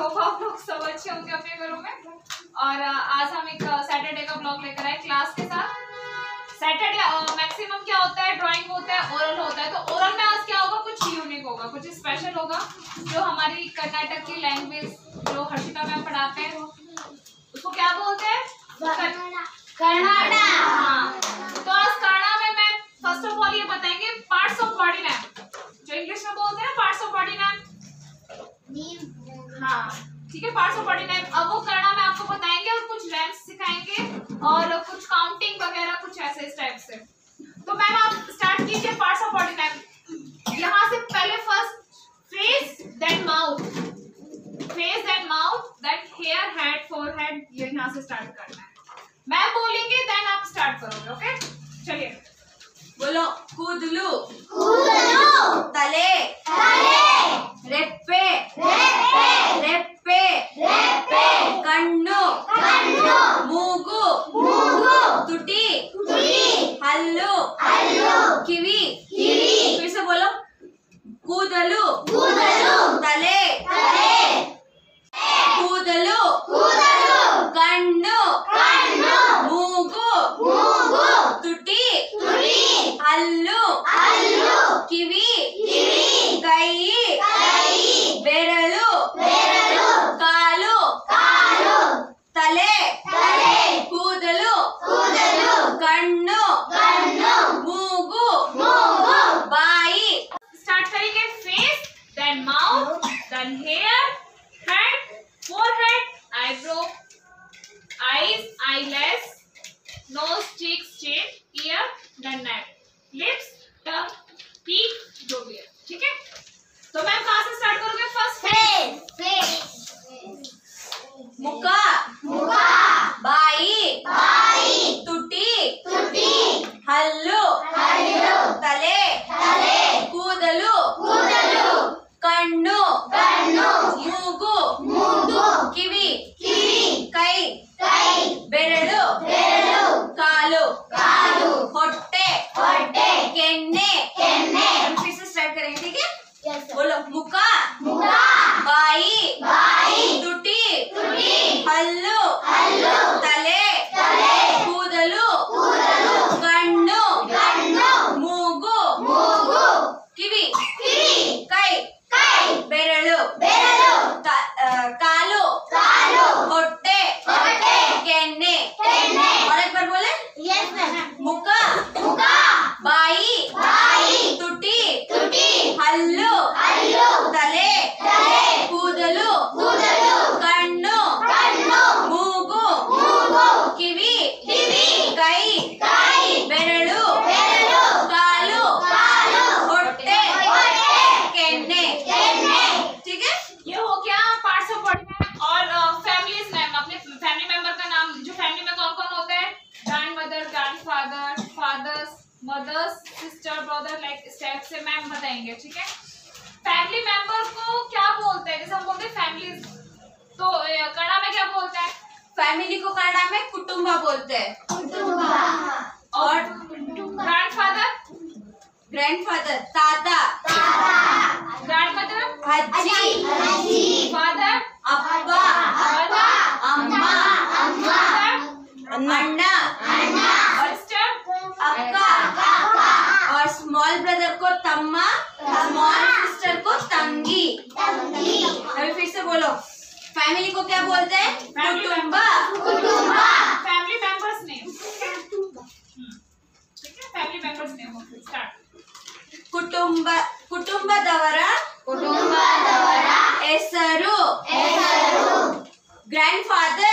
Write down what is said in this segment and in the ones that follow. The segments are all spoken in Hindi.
अच्छे होंगे अपने घरों में। और आज हम एक सैटरडे का ब्लॉग लेकर आए क्लास के साथ। सैटरडे मैक्सिमम क्या होता है? ड्राइंग होता है ओरल होता है। तो ओरल में आज क्या होगा? कुछ यूनिक होगा कुछ स्पेशल होगा जो हमारी कर्नाटक की लैंग्वेज जो हर्षिता मैम पढ़ाते हैं। उसको क्या बोलते हैं? कर्नाटक। हाँ। तो आज कन्नड़ा में मैं फ़र्स्ट ऑफ़ ऑल ये बताएँगे पार्ट्स ऑफ़ बॉडी नेम जो इंग्लिश में बोलते हैं पार्ट्स ऑफ़ बॉडी नेम। हाँ, ठीक है पार्ट ऑफ़ बॉडी टाइप अब वो करना मैं आपको बताएँगे और कुछ रैम्प सिखाएँगे और कुछ काउंटिंग वगैरह कुछ ऐसे इस टाइप से। तो मैम आप स्टार्ट कीजिए पार्ट्स ऑफ़ बॉडी टाइप यहाँ से पहले first face then mouth face then mouth then hair head forehead ये यहाँ से स्टार्ट करना है। मैं बोलेंगे देन आप स्टार्ट करोगे ओके चलिए। बोलो कूदलू। कूदलू। तले। तले। रेप ಕೂದಲು ಕೂದಲು ತಲೆ ಹೊಟ್ಟೆ ಹೊಟ್ಟೆ ಕೆನ್ನೆ ಕೆನ್ನೆ ತಲೆ ತಲೆ ಕೂದಲು ಕೂದಲು ಕಣ್ಣು ಕಣ್ಣು ಮೂಗು ಮೂಗು ಕಿವಿ ಕಿವಿ ಕೈ ಕೈ ಬೆರಳು ಬೆರಳು ಕಾಲು ಕಾಲು ಹೊಟ್ಟೆ ಹೊಟ್ಟೆ ಕೆನ್ನೆ ಕೆನ್ನೆ ठीक है ये हो गया पार्ट्स ऑफ बॉडी नेम और फैमिलीज नेम अपने फैमिली मेंबर का नाम जो फैमिली में कौन कौन होता है grandmother grandfather fathers mothers sister brother like step से मैम बताएंगे ठीक है फैमिली मेंबर को क्या बोलते हैं? जैसे हम बोलते हैं फैमिली तो कड़ा में क्या बोलते हैं? फैमिली को कड़ा में कुटुम्बा बोलते हैं। और ग्रैंडफादर ग्रैंडफादर दादा। ग्रैंडमदर अजी फादर अब्बा। अम्मा। अन्ना। ಕುಟುಂಬ ಕುಟುಂಬದವರ ಕುಟುಂಬದವರ ಹೆಸರು. ಹೆಸರು. ಗ್ರ್ಯಾಂಡ್ ಫಾದರ್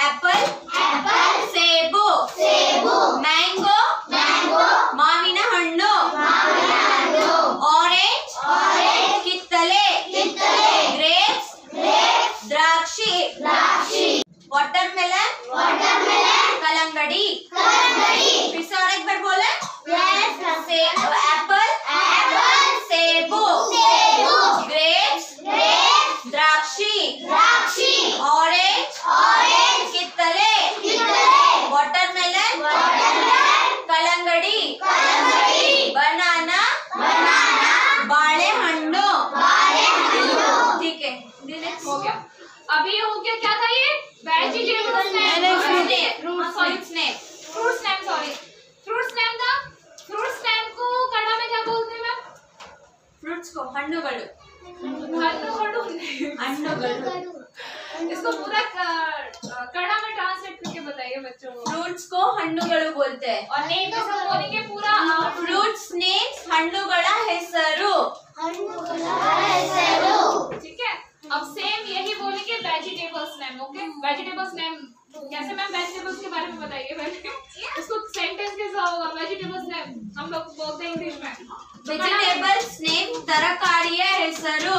ಆಪಲ್ ಸೇಬು ಸೇಬು ಮ್ಯಾಂಗೋ ಮ್ಯಾಂಗೋ ಮಾವಿನ ಹಣ್ಣು ಮಾವಿನ ಹಣ್ಣು ಆರೆಂಜ್ ಆರೆಂಜ್ ಕಿತ್ತಳೆ ಕಿತ್ತಳೆ ಗ್ರೇಪ್ಸ್ ಗ್ರೇಪ್ಸ್ ದ್ರಾಕ್ಷಿ ದ್ರಾಕ್ಷಿ ವಾಟರ್ ಮೆಲನ್ ವಾಟರ್ ಮೆಲನ್ ಕಲಂಗಡಿ ಕಲಂಗಡಿ ಫಿಸ್ ಆಡಕ್ ಬರ್ಬೋಲ ಸೇಬು इसको पूरा कड़ा में ट्रांसलेट करके बताइए बच्चों फ्रूट्स को हंडोगड़ू बोलते हैं। और नेम के तो सब बोलेंगे पूरा फ्रूट्स तो नेम्स अब सेम यही बोलेंगे vegetables name okay vegetables name जैसे मैम वेजिटेबल्स के बारे में बताइए पहले? इसको सेंटेंस कैसा होगा? वेजिटेबल्स नेम हम लोग बोलते हैं इंग्लिश में। तो वेजिटेबल्स नेम तरकारिया ಹೆಸರು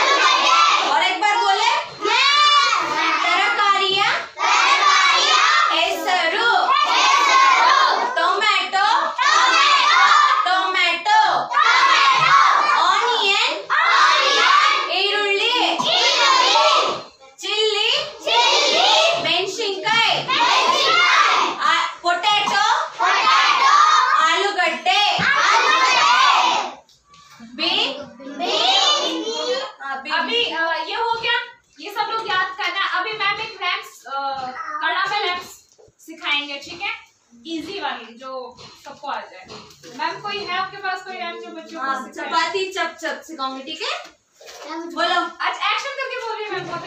सिखाएँगे ठीक है? इजी वाली जो सबको आ जाए। मैम कोई है आपके पास? कोई मैम जो बच्चों को चपाती चप चप सिखाऊँगी ठीक है? बोलो। अच्छा एक्शन करके बोल रही है मैम बहुत